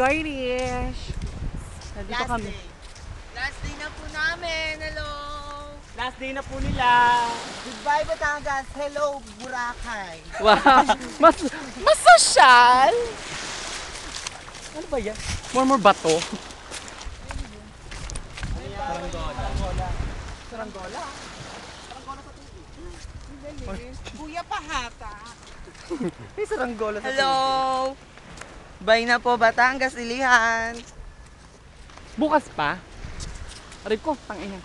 Cornish. Nandito Last kami. day. Last day na po namin. Hello. Last day na po nila. Goodbye Batangas. Hello Boracay. Wow. Mas, mas social. Ano ba yan? More more bato. Saranggola. Kuya Pahata. May saranggola sa Hello. Bye na po Batangas, Ilihan. Bukas pa? Aray ko, tangina.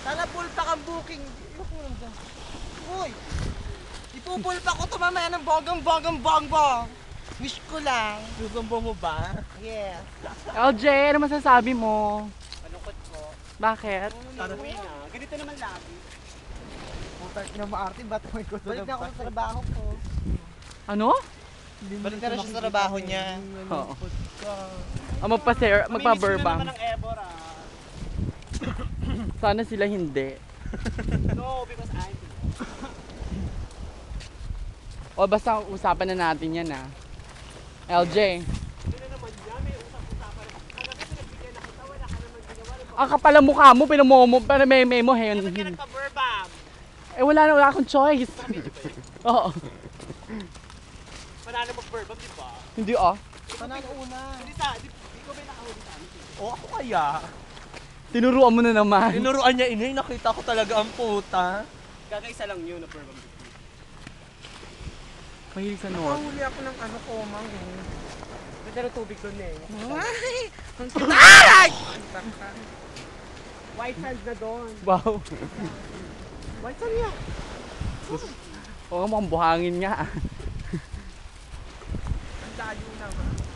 Sana pulpa kang booking. Uy! Ipupulpa ko to mamaya ng bogang bogang bongbong. Wish ko lang. Susumbo mo ba? Yes. LJ, ano masasabi mo? Malungkot ko. Bakit? Ganito naman lagi. Puta na maarte, ba't may ko Balik na ako sa trabaho ko. Ano? Balik na rin siya sa trabaho niya. Oo. Ah, magpa-share, magpa-verbam. Sana sila hindi. No, because I'm... O basta usapan na natin yan ah. LJ. Ang kapal ang mukha mo, pinamomo, para may memo hen. nagpa-verbam? Eh wala na, wala akong choice. Oo. Panalo mag-verbam, di ba? Hindi ah. Panalo una. Hindi sa, di, di ko ba nakahuli sa amin? Oo, ako kaya. Tinuruan mo na naman. Tinuruan niya inay, nakita ko talaga ang puta. Kakaisa lang yun na verbam. Mahilig sa North. Nakahuli ako ng ano ko, mang. Ganda ng tubig doon eh. Ay! Ang White sands na doon. Wow. White sand yan. Oo, mukhang buhangin nga. October.